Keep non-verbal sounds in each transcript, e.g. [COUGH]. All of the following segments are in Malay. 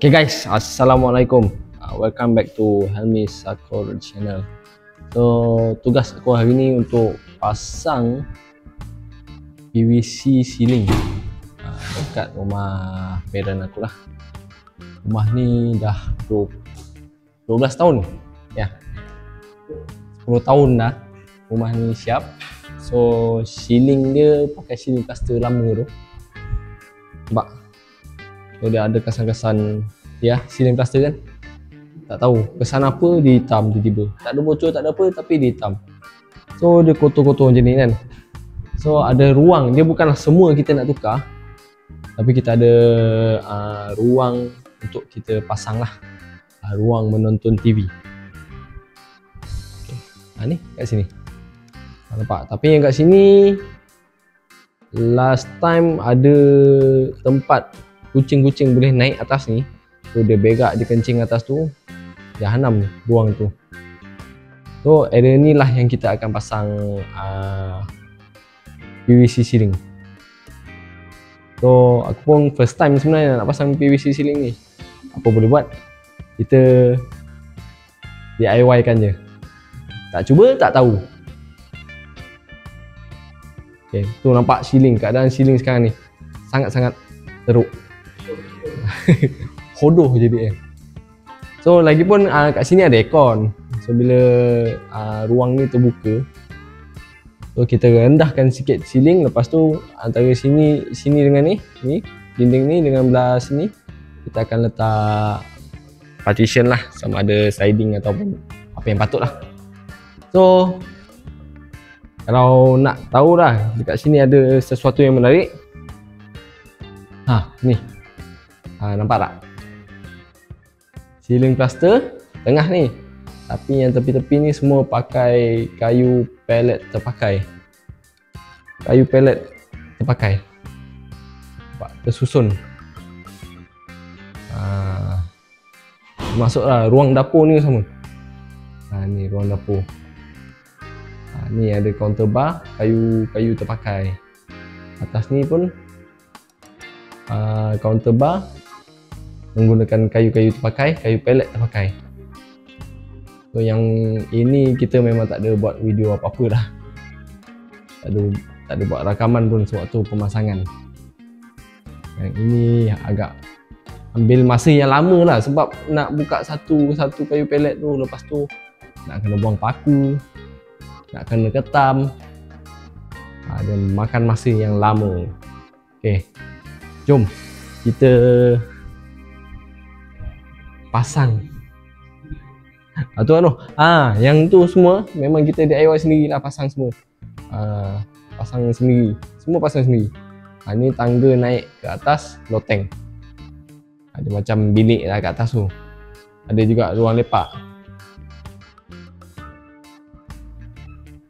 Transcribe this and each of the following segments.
Okay guys, Assalamualaikum. Uh, Welcome back to Helmi Sakor channel. So, tugas aku hari ni untuk pasang PVC ceiling. Uh, Dekat rumah parent aku lah. Rumah ni dah 12 tahun. Ya. Yeah. 10 tahun dah rumah ni siap. So, ceiling dia pakai ceiling plaster lama tu. Nampak? So dia ada kesan-kesan ya ceiling plaster kan. Tak tahu kesan apa dia hitam tiba-tiba. Tak ada bocor tak ada apa tapi dia hitam. So dia kotor-kotor macam ni kan. So ada ruang dia bukanlah semua kita nak tukar. Tapi kita ada uh, ruang untuk kita pasang lah uh, ruang menonton TV. Okay. Ha, ni kat sini. Ha, nampak? Tapi yang kat sini last time ada tempat kucing-kucing boleh naik atas ni so dia berak dia kencing atas tu jahanam buang tu. So area ni lah yang kita akan pasang uh, PVC ceiling. So aku pun first time sebenarnya nak pasang PVC ceiling ni. Apa boleh buat? Kita DIY kan je. Tak cuba tak tahu. Okay, tu nampak ceiling, keadaan ceiling sekarang ni sangat-sangat teruk [LAUGHS] hodoh eh. So lagipun uh, kat sini ada aircon. So bila uh, ruang ni terbuka So kita rendahkan sikit ceiling lepas tu antara sini sini dengan ni ni dinding ni dengan belah sini kita akan letak partition lah sama ada sliding ataupun apa yang patut lah. So kalau nak tahu lah dekat sini ada sesuatu yang menarik Ha ni Ha, nampak tak? Ceiling plaster tengah ni. Tapi yang tepi-tepi ni semua pakai kayu pellet terpakai. Kayu pellet terpakai. Nampak tersusun. Ha, masuklah ruang dapur ni sama. Ha, ni ruang dapur. Ha, ni ada counter bar kayu kayu terpakai. Atas ni pun uh, counter bar menggunakan kayu-kayu terpakai, kayu pellet terpakai. So yang ini kita memang tak ada buat video apa-apa dah. Tak ada tak ada buat rakaman pun sewaktu pemasangan. Yang ini agak ambil masa yang lama lah sebab nak buka satu satu kayu pellet tu lepas tu nak kena buang paku, nak kena ketam. Ha, dan makan masa yang lama. Okay, jom kita pasang. Ah, tu anu ah yang tu semua memang kita DIY sendiri lah pasang semua. Ah, pasang sendiri. Semua pasang sendiri. Ah, ni tangga naik ke atas loteng. Ada macam bilik lah kat atas tu. Ada juga ruang lepak.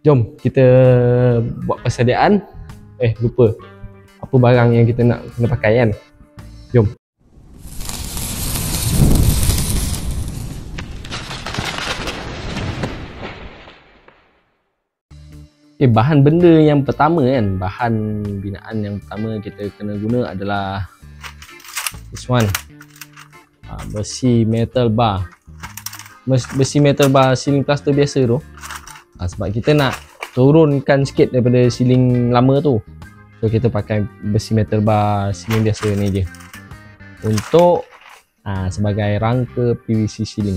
Jom kita buat persediaan. Eh lupa. Apa barang yang kita nak kena pakai kan? Jom Okay, bahan benda yang pertama kan, bahan binaan yang pertama kita kena guna adalah this one. Ha, besi metal bar. Besi metal bar ceiling plaster biasa tu. Ha, sebab kita nak turunkan sikit daripada ceiling lama tu. So kita pakai besi metal bar ceiling biasa ni je. Untuk ha, sebagai rangka PVC ceiling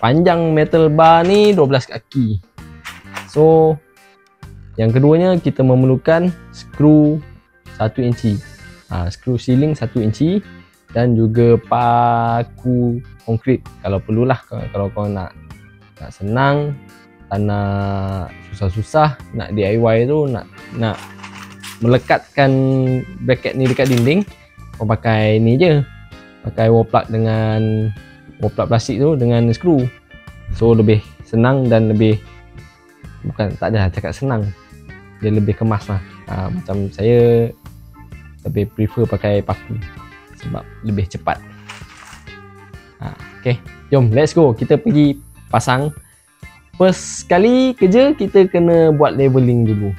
panjang metal bar ni 12 kaki. So yang keduanya kita memerlukan skru 1 inci. Ha, skru ceiling 1 inci dan juga paku konkrit kalau perlulah kalau kau nak nak senang tak nak susah-susah nak DIY tu nak nak melekatkan bracket ni dekat dinding kau pakai ni je. Pakai wall plug dengan wall plastik tu dengan skru so lebih senang dan lebih bukan tak ada cakap senang. Dia lebih kemas lah. Ha, macam saya lebih prefer pakai paku sebab lebih cepat. Ha, ok jom let's go. Kita pergi pasang. First kali kerja kita kena buat leveling dulu.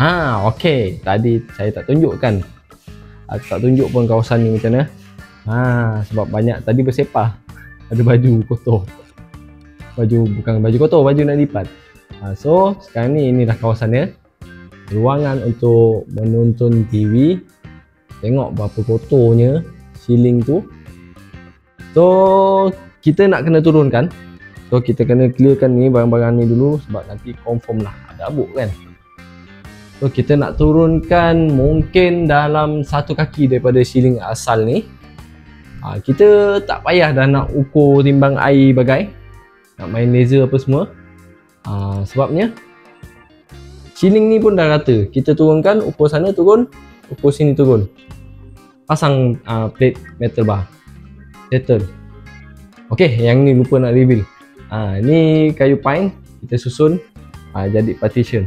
Ha, okey. Tadi saya tak tunjukkan. Aku tak tunjuk pun kawasan ni macam mana. Ha, sebab banyak tadi bersepah. Ada baju kotor. Baju bukan baju kotor, baju nak lipat. Ha, so, sekarang ni inilah kawasannya. Ruangan untuk menonton TV. Tengok berapa kotornya ceiling tu. So, kita nak kena turunkan. So, kita kena clearkan ni barang-barang ni dulu sebab nanti confirm lah ada abuk kan. So kita nak turunkan mungkin dalam satu kaki daripada ceiling asal ni ha, Kita tak payah dah nak ukur timbang air bagai Nak main laser apa semua. Ha, Sebabnya Ceiling ni pun dah rata. Kita turunkan ukur sana turun Ukur sini turun. Pasang uh, plate metal bar. Settle Okay yang ni lupa nak reveal. Ha, Ni kayu pine Kita susun uh, Jadi partition.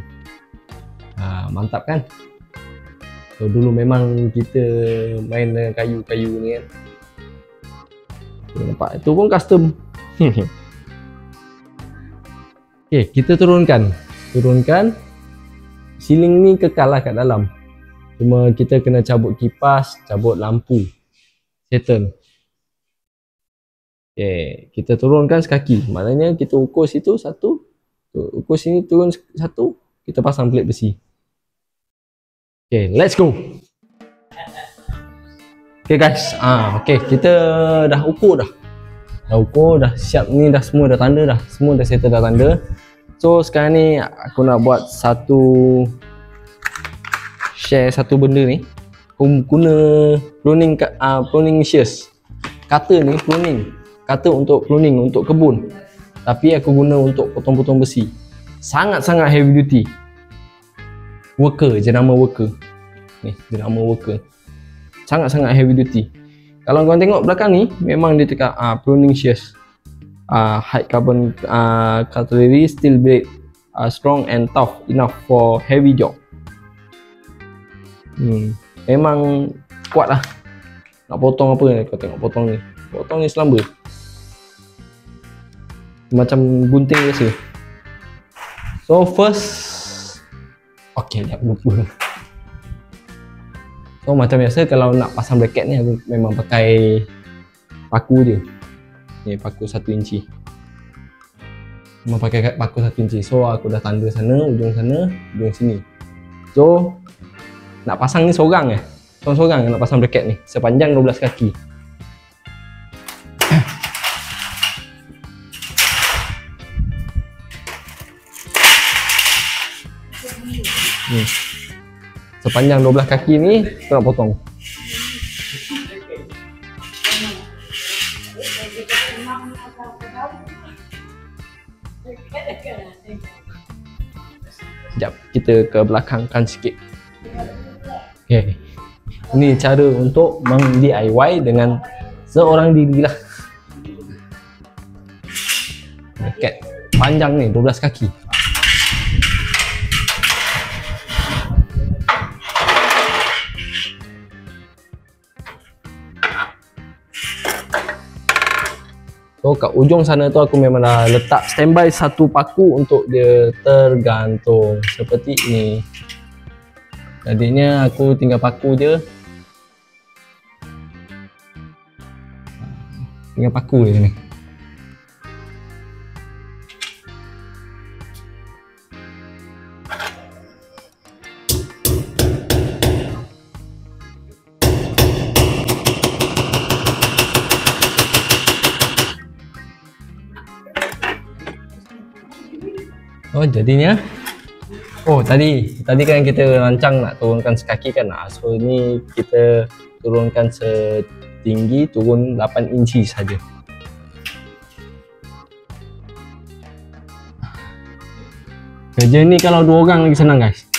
Ha, mantap kan? So dulu memang kita main kayu-kayu ni kan nampak. Itu pun custom. [LAUGHS] Ok kita turunkan. Turunkan. Ceiling ni kekal lah kat dalam. Cuma kita kena cabut kipas cabut lampu. Settle. Ok kita turunkan sekaki. Maknanya kita ukur situ satu. Ukur sini turun satu. Kita pasang plate besi. Okay, let's go. Okay guys, ah, okay kita dah ukur dah. Dah ukur, dah siap ni dah semua dah tanda dah. Semua dah settle dah tanda. So sekarang ni aku nak buat satu share satu benda ni. Aku guna pruning uh, pruning shears. Kata ni pruning. Kata untuk pruning untuk kebun. Tapi aku guna untuk potong-potong besi. Sangat-sangat heavy duty worker jenama worker ni jenama worker sangat-sangat heavy duty. Kalau kau tengok belakang ni memang dia cakap uh, pruning shears. Uh, high carbon uh, cutlery steel blade uh, strong and tough enough for heavy job. Hmm, memang kuat lah. Nak potong apa ni kau tengok potong ni. Potong ni selamba macam gunting biasa. So first Okey, dah lupa. So macam biasa kalau nak pasang bracket ni aku memang pakai paku je. Ni paku 1 inci. Memang pakai paku 1 inci. So aku dah tanda sana, ujung sana, ujung sini. So nak pasang ni seorang eh. Seorang-seorang nak pasang bracket ni sepanjang 12 kaki. Sepanjang 12 kaki ni kita nak potong. Sekejap kita ke belakangkan sikit. Ok ini cara untuk meng DIY dengan seorang diri lah. Raket panjang ni 12 kaki Kat ujung sana tu aku memang dah letak standby satu paku untuk dia tergantung seperti ini. Jadinya aku tinggal paku je. Tinggal paku je ni. Oh jadinya? Oh tadi Tadi kan kita rancang nak turunkan sekaki kan? Nah, So ni kita turunkan setinggi turun 8 inci saja. Kerja ni kalau dua orang lagi senang guys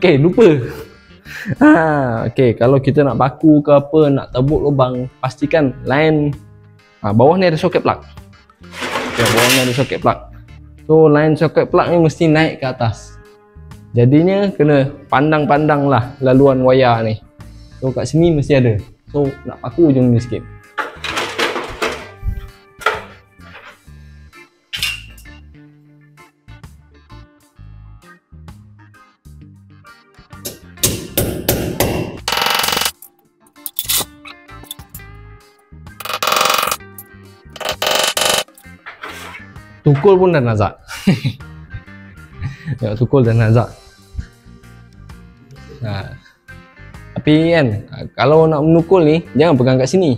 Okey, lupa. [LAUGHS] Ha, okey, kalau kita nak baku ke apa, nak tebuk lubang, pastikan line ha, bawah ni ada soket plug. Okey, bawah ni ada soket plug. So, line soket plug ni mesti naik ke atas. Jadinya kena pandang-pandang lah laluan wayar ni. So kat sini mesti ada. So nak paku je ni sikit. Tukul pun dah nazak. Tengok [LAUGHS] tukul dah nazak. Ha. Tapi kan, kalau nak menukul ni, jangan pegang kat sini.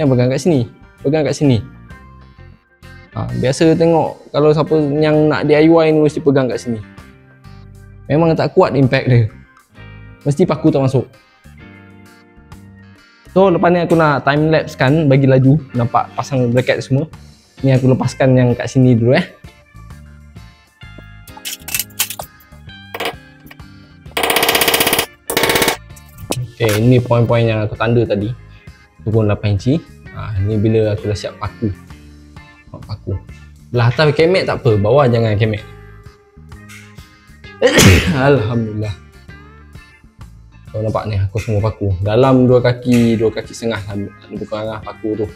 Jangan pegang kat sini. Pegang kat sini. Ha, biasa tengok kalau siapa yang nak DIY ni mesti pegang kat sini. Memang tak kuat impact dia. Mesti paku tak masuk. So lepas ni aku nak time lapse kan bagi laju nampak pasang bracket semua. Ni aku lepaskan yang kat sini dulu eh. Okay, ini poin-poin yang aku tanda tadi. Turun 8 inci. Ha, ni bila aku dah siap paku. Paku. Belah atas kemek tak apa, bawah jangan kemek. [COUGHS] Alhamdulillah. Kau nampak ni aku semua paku. Dalam dua kaki, dua kaki setengah lebih kurang paku tu.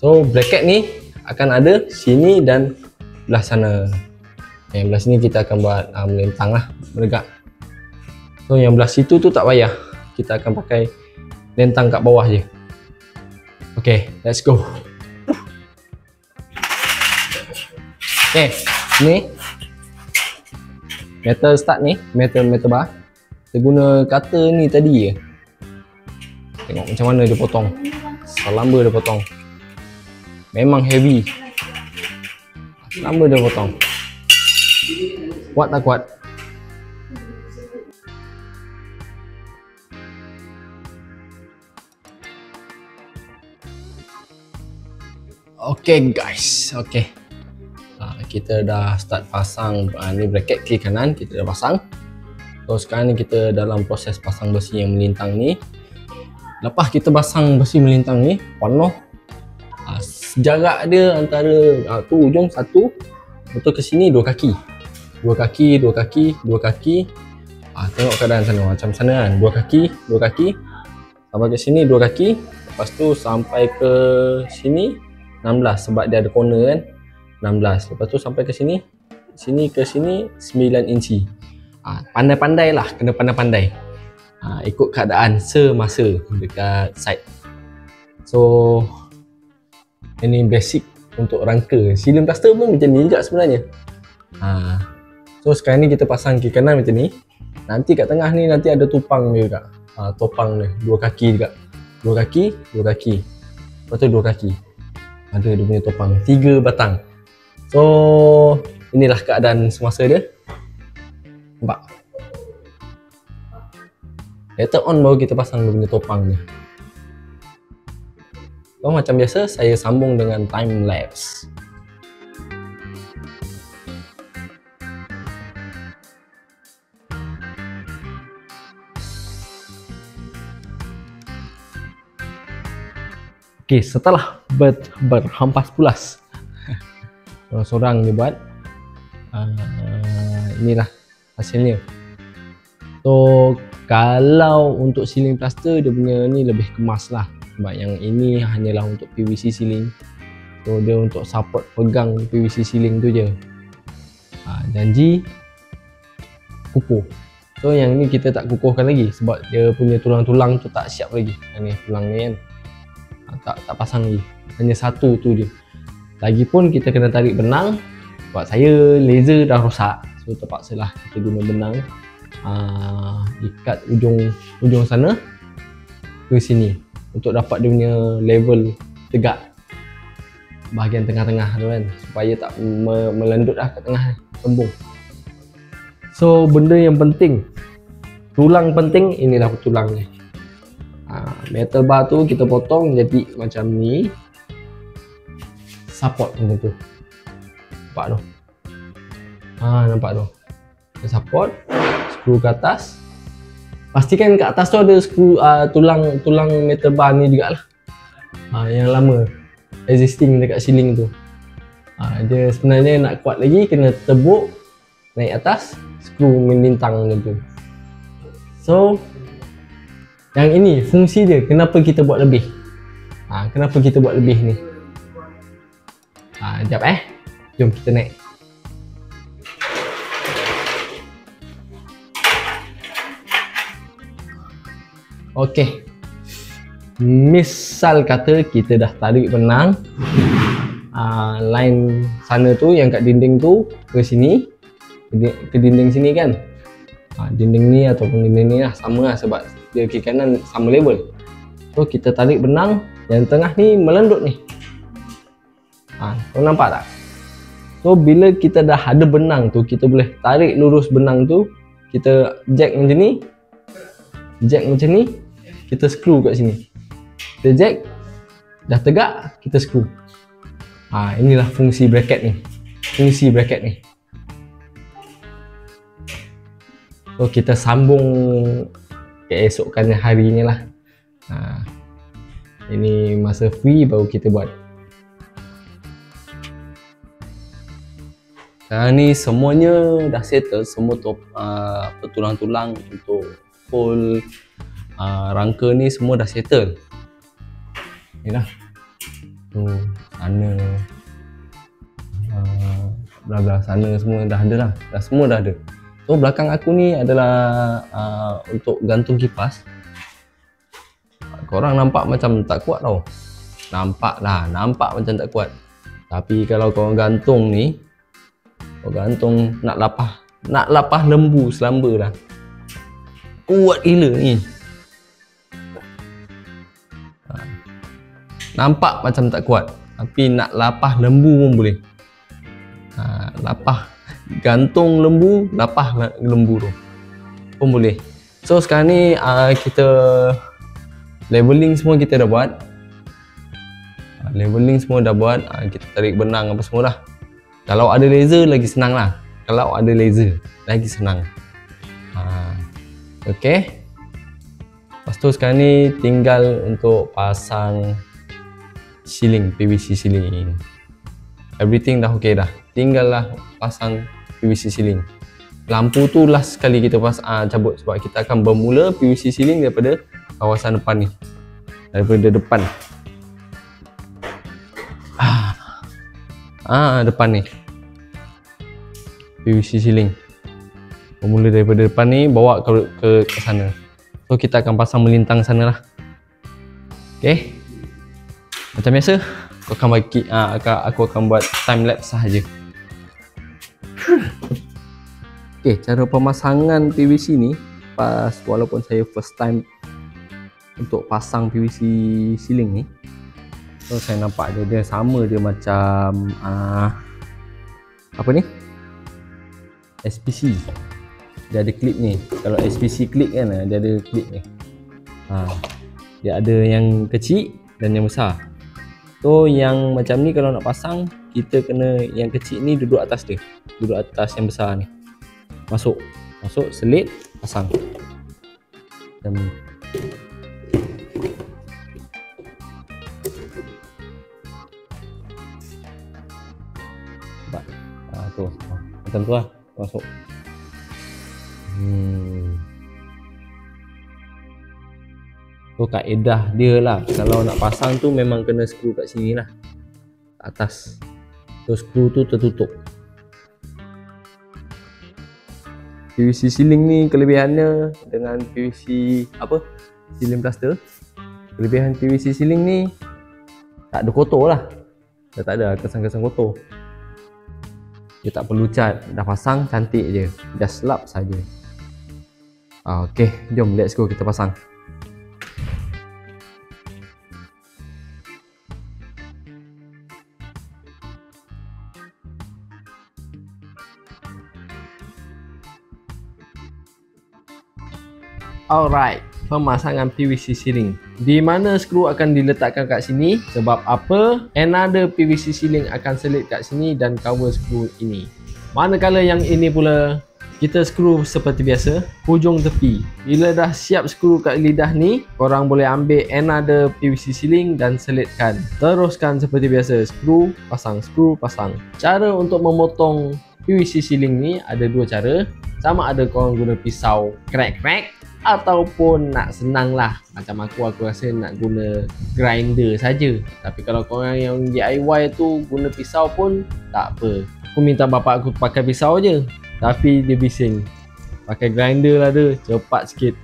So bracket ni akan ada sini dan belah sana. Yang belah sini kita akan buat uh, melentang lah, meregak. So yang belah situ tu tak payah. Kita akan pakai lentang kat bawah je. Okay, let's go. Okay, ni metal start ni, metal metal bar. Kita guna cutter ni tadi je. Tengok macam mana dia potong. Selamba dia potong. Memang heavy. Lama dia potong. Kuat tak kuat? Okay guys, okay. Uh, Kita dah start pasang uh, Ni bracket kiri kanan, kita dah pasang. So sekarang ni kita dalam proses pasang besi yang melintang ni. Lepas kita pasang besi melintang ni Penuh jarak dia antara uh, tu ujung satu betul ke sini dua kaki. Dua kaki dua kaki dua kaki. Ah uh, tengok keadaan sana macam sana kan. Dua kaki dua kaki. Sampai ke sini dua kaki. Lepas tu sampai ke sini 16 sebab dia ada corner kan. 16 lepas tu sampai ke sini sini ke sini 9 inci. Ah pandai-pandai lah kena pandai-pandai. Ah ikut keadaan semasa dekat site. So ini basic untuk rangka. Ceiling plaster pun macam ni juga sebenarnya. Ha. so sekarang ni kita pasang kiri kanan macam ni. Nanti kat tengah ni nanti ada tupang ni juga. Ha, topang ni dua kaki juga. Dua kaki dua kaki. Lepas tu dua kaki. Ada dia punya topang. Tiga batang. So inilah keadaan semasa dia. Nampak? Later on baru kita pasang dia punya topang ni So macam biasa saya sambung dengan time lapse. Okay, setelah ber, berhampas pulas [LAUGHS] seorang dia buat uh, inilah hasilnya so kalau untuk ceiling plaster dia punya ni lebih kemas lah sebab yang ini hanyalah untuk PVC ceiling. So dia untuk support pegang PVC ceiling tu je. Ha, janji kukuh. So yang ni kita tak kukuhkan lagi sebab dia punya tulang-tulang tu tak siap lagi. Yang ni tulang ni kan ha, tak, tak pasang lagi. Hanya satu tu je. Lagipun kita kena tarik benang sebab saya laser dah rosak. So terpaksa lah kita guna benang uh, ikat ujung ujung sana ke sini untuk dapat dia punya level tegak. Bahagian tengah-tengah tu kan supaya tak me- melendut lah kat tengah tembung so benda yang penting tulang penting inilah tulang ni. Ha, metal bar tu kita potong jadi macam ni. Support macam tu. Nampak tu? Ha, nampak tu? Support screw ke atas pastikan kat atas tu ada skru uh, tulang tulang metal bar ni juga lah uh, yang lama. Existing dekat ceiling tu. Uh, dia sebenarnya nak kuat lagi kena tebuk naik atas skru melintang macam tu. So yang ini fungsi dia kenapa kita buat lebih? Ha, kenapa kita buat lebih ni? Ha, sekejap eh. Jom kita naik Okey. Misal kata kita dah tarik benang uh, line sana tu yang kat dinding tu ke sini ke dinding sini kan? Uh, dinding ni ataupun dinding ni lah sama lah sebab dia kiri kanan sama level so kita tarik benang yang tengah ni melendut ni. Ha, kau nampak tak? So bila kita dah ada benang tu kita boleh tarik lurus benang tu kita jack macam ni jack macam ni kita screw kat sini. Kita jack dah tegak kita screw. Ha, inilah fungsi bracket ni. Fungsi bracket ni. So kita sambung keesokan harinya lah. Ha, ini masa free baru kita buat. Sekarang ni semuanya dah settle semua uh, tulang-tulang untuk full uh, rangka ni semua dah settle. Ni lah tu sana uh, belah-belah sana semua dah ada lah. Dah semua dah ada. So belakang aku ni adalah uh, untuk gantung kipas. Korang nampak macam tak kuat tau. Nampak lah nampak macam tak kuat. Tapi kalau kau gantung ni kau gantung nak lapah nak lapah lembu selamba lah kuat gila ni nampak macam tak kuat. Tapi nak lapah lembu pun boleh. Ha, lapah gantung lembu lapah lembu tu pun boleh. So sekarang ni uh, kita leveling semua kita dah buat. Uh, leveling semua dah buat uh, kita tarik benang apa semua dah kalau ada laser lagi senang lah. Kalau ada laser lagi senang. Uh, ok lepas tu sekarang ni tinggal untuk pasang ceiling PVC ceiling everything dah okey dah. Tinggallah pasang PVC ceiling lampu tu last sekali kita pas uh, cabut sebab kita akan bermula PVC ceiling daripada kawasan depan ni. Daripada depan. Ah, ah depan ni. PVC ceiling bermula daripada depan ni bawa ke, ke, ke sana. So kita akan pasang melintang sana lah. Okay. Macam biasa, aku akan bagi uh, aku akan buat time lapse sahaja. [LAUGHS] Okey, cara pemasangan PVC ni pas walaupun saya first time untuk pasang PVC ceiling ni. So saya nampak dia dia sama dia macam uh, apa ni? SPC. Dia ada clip ni. Kalau SPC clip kan dia ada clip ni. Ha. Dia ada yang kecil dan yang besar. So yang macam ni kalau nak pasang kita kena yang kecil ni duduk atas dia. Duduk atas yang besar ni. Masuk. Masuk selit pasang. Macam ni. Nampak? Ha, tu. Macam tu lah. Masuk. Hmm. So kaedah dia lah. Kalau nak pasang tu memang kena skru kat sini lah. Atas. So skru tu tertutup. PVC ceiling ni kelebihannya Dengan PVC apa? Ceiling plaster. Kelebihan PVC ceiling ni Tak ada kotor lah. Dah tak ada kesan-kesan kotor. Dia tak perlu cat. Dah pasang cantik je. Just lap saja. Ah, okay, jom let's go kita pasang Alright, pemasangan PVC ceiling. Di mana skru akan diletakkan kat sini? Sebab apa? Another PVC ceiling akan selit kat sini dan cover skru ini. Manakala yang ini pula kita skru seperti biasa hujung tepi bila dah siap skru kat lidah ni korang boleh ambil another PVC ceiling dan selitkan teruskan seperti biasa skru pasang skru pasang cara untuk memotong PVC ceiling ni ada dua cara sama ada korang guna pisau crack-crack ataupun nak senang lah. Macam aku aku rasa nak guna grinder saja. Tapi kalau korang yang DIY tu guna pisau pun tak apa. Aku minta bapak aku pakai pisau je. Tapi dia bising. Pakai grinder lah tu cepat sikit.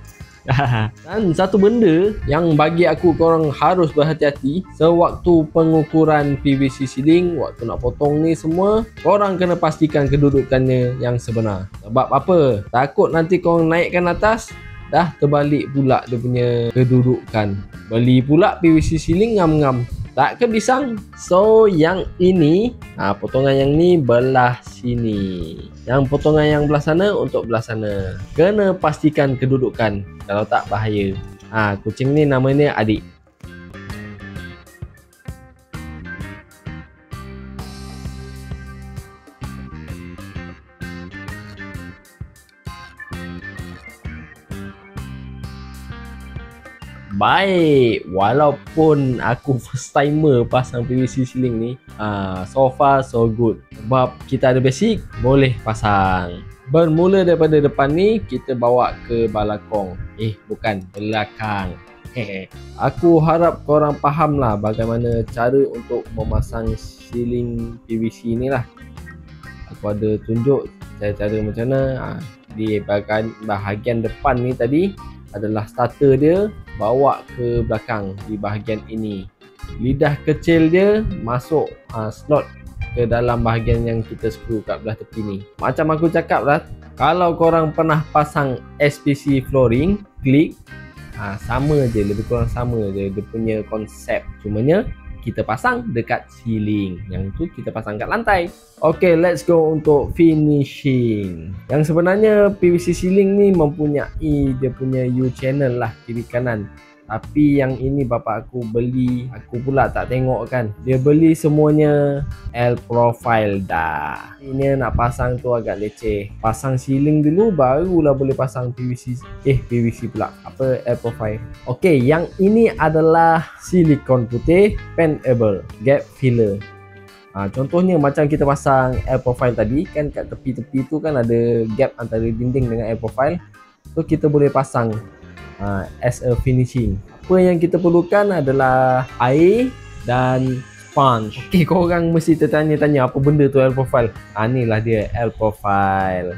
[LAUGHS] Dan satu benda yang bagi aku korang harus berhati-hati sewaktu pengukuran PVC ceiling waktu nak potong ni semua korang kena pastikan kedudukannya yang sebenar. Sebab apa? Takut nanti korang naikkan atas dah terbalik pula dia punya kedudukan. Beli pula PVC ceiling ngam-ngam. Tak ke pisang so yang ini ha, potongan yang ni belah sini. Yang potongan yang belah sana untuk belah sana. Kena pastikan kedudukan. Kalau tak bahaya. Ha, kucing ni namanya adik Baik, walaupun aku [LAUGHS] first timer pasang PVC ceiling ni uh, So far so good. Sebab kita ada basic, boleh pasang. Bermula daripada depan ni, kita bawa ke balakong. Eh, bukan, belakang. Aku harap korang faham lah bagaimana cara untuk memasang ceiling PVC ni lah. Aku ada tunjuk cara-cara macam mana. Uh, Di bahagian, bahagian depan ni tadi adalah starter dia bawa ke belakang di bahagian ini. Lidah kecil dia masuk uh, slot ke dalam bahagian yang kita screw kat belah tepi ni. Macam aku cakap lah kalau korang pernah pasang SPC flooring klik uh, sama je lebih kurang sama je dia punya konsep. Cumanya kita pasang dekat ceiling. Yang tu kita pasang kat lantai. Ok let's go untuk finishing. Yang sebenarnya PVC ceiling ni mempunyai dia punya U channel lah kiri kanan tapi yang ini bapa aku beli aku pula tak tengok kan. Dia beli semuanya L profile dah. Ini nak pasang tu agak leceh. Pasang ceiling dulu barulah boleh pasang PVC eh PVC pula. Apa L profile? Ok yang ini adalah silikon putih paintable gap filler. Ha, contohnya macam kita pasang air profile tadi kan kat tepi-tepi tu kan ada gap antara dinding dengan air profile. So kita boleh pasang uh, as a finishing. Apa yang kita perlukan adalah air dan sponge. Okey, korang mesti tertanya-tanya apa benda tu air profile. Ah ni lah dia air profile.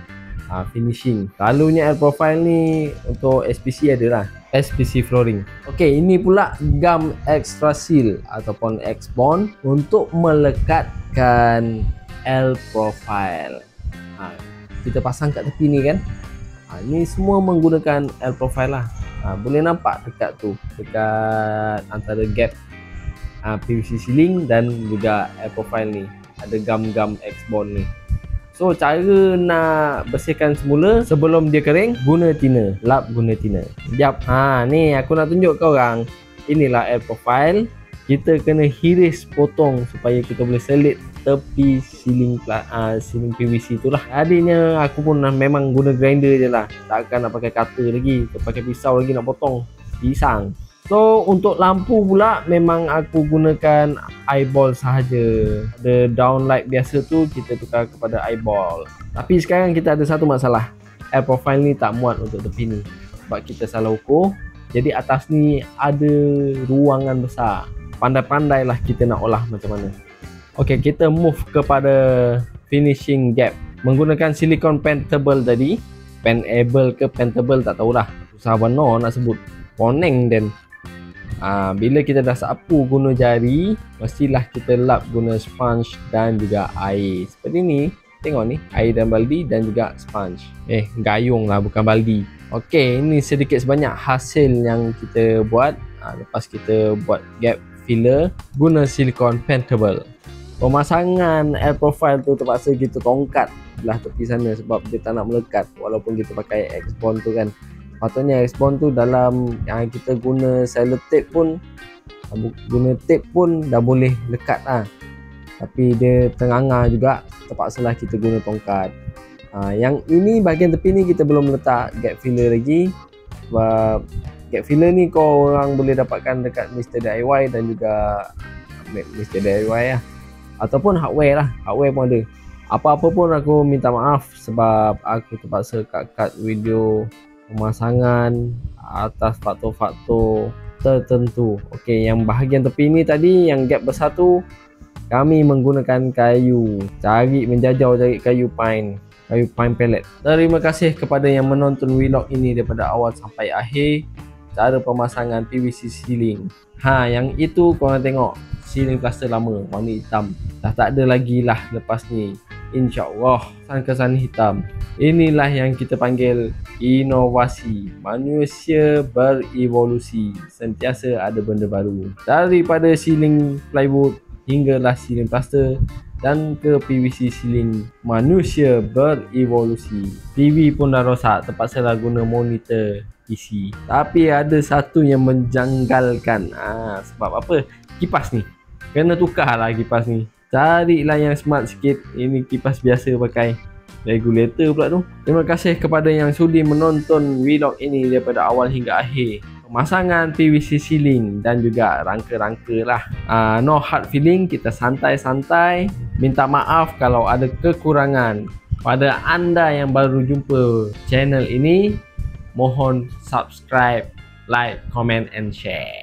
Ah finishing. Selalunya air profile ni untuk SPC adalah SPC flooring. Okey, ini pula gum extra seal ataupun X bond untuk melekatkan L profile. Ha, kita pasang kat tepi ni kan. Ha, ini semua menggunakan L profile lah. Ha, boleh nampak dekat tu dekat antara gap ha, PVC ceiling dan juga air profile ni. Ada gam-gam X bond ni. So cara nak bersihkan semula sebelum dia kering guna tina lap guna tina jap. Ha ni aku nak tunjuk kau orang. Inilah air profile. Kita kena hiris potong supaya kita boleh selit tepi ceiling uh, ceiling PVC tu lah. Adiknya aku pun memang guna grinder je lah. Takkan nak pakai cutter lagi pakai pisau lagi nak potong. Pisang. So untuk lampu pula memang aku gunakan eyeball sahaja. The downlight biasa tu kita tukar kepada eyeball. Tapi sekarang kita ada satu masalah. Air profile ni tak muat untuk tepi ni. Sebab kita salah ukur. Jadi atas ni ada ruangan besar. Pandai-pandai lah kita nak olah macam mana ok kita move kepada finishing gap. Menggunakan silicon pentable tadi. Pentable ke pentable tak tahulah. Susah warna nak sebut. Poneng dan ha, bila kita dah sapu guna jari mestilah kita lap guna sponge dan juga air. Seperti ni. Tengok ni air dan baldi dan juga sponge. Eh gayung lah bukan baldi. Ok ini sedikit sebanyak hasil yang kita buat. Ha, lepas kita buat gap filler guna silikon pentable pemasangan air profile tu terpaksa kita tongkat belah tepi sana sebab dia tak nak melekat walaupun kita pakai X-bond tu kan patutnya X-bond tu dalam yang kita guna sellotape pun guna tape pun dah boleh lekat lah tapi dia tenganga juga terpaksa lah kita guna tongkat ha, yang ini bahagian tepi ni kita belum letak gap filler lagi sebab gap filler ni kau orang boleh dapatkan dekat Mr. DIY dan juga Mr. DIY lah ataupun hardware lah hardware pun ada apa-apa pun aku minta maaf sebab aku terpaksa cut-cut video pemasangan atas faktor-faktor tertentu. Okey, yang bahagian tepi ni tadi yang gap besar tu kami menggunakan kayu. Cari menjajau cari kayu pine, kayu pine pellet. Terima kasih kepada yang menonton vlog ini daripada awal sampai akhir. Cara pemasangan PVC ceiling. Ha, yang itu korang tengok ceiling plaster lama warna hitam. Dah tak ada lagi lah lepas ni. InsyaAllah kesan hitam. Inilah yang kita panggil inovasi. Manusia berevolusi. Sentiasa ada benda baru. Daripada ceiling plywood hinggalah ceiling plaster dan ke PVC ceiling manusia berevolusi. TV pun dah rosak terpaksa lah guna monitor PC tapi ada satu yang menjanggalkan. Ah, sebab apa? Kipas ni. Kena tukar lah kipas ni. Carilah yang smart sikit. Ini kipas biasa pakai. Regulator pula tu. Terima kasih kepada yang sudi menonton vlog ini daripada awal hingga akhir. Pemasangan PVC ceiling dan juga rangka-rangka lah. Uh, no hard feeling. Kita santai-santai. Minta maaf kalau ada kekurangan. Pada anda yang baru jumpa channel ini mohon subscribe like comment and share